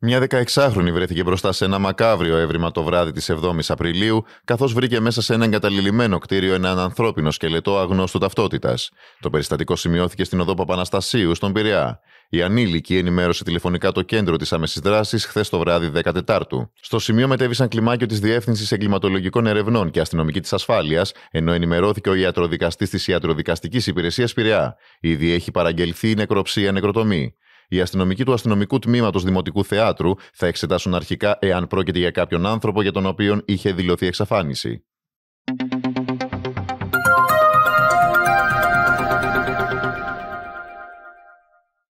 Μια 16χρονη βρέθηκε μπροστά σε ένα μακάβριο έβριμα το βράδυ της 7η Απριλίου, καθώς βρήκε μέσα σε ένα εγκαταλειμμένο κτίριο έναν ανθρώπινο σκελετό αγνώστου ταυτότητας. Το περιστατικό σημειώθηκε στην οδό Παπαναστασίου, στον Πειραιά. Η ανήλικη ενημέρωσε τηλεφωνικά το κέντρο της άμεσης δράσης χθες το βράδυ 14ου. Στο σημείο μετέβησαν κλιμάκιο της Διεύθυνσης Εγκληματολογικών Ερευνών και αστυνομική της Ασφάλειας, ενώ ενημερώθηκε ο ιατροδικαστής της Ιατροδικαστικής Υπηρεσίας Πειραιά. Ήδη έχει παραγγελθεί νεκροψία νεκροτομή. Οι αστυνομικοί του αστυνομικού τμήματος Δημοτικού Θεάτρου θα εξετάσουν αρχικά εάν πρόκειται για κάποιον άνθρωπο για τον οποίο είχε δηλωθεί εξαφάνιση.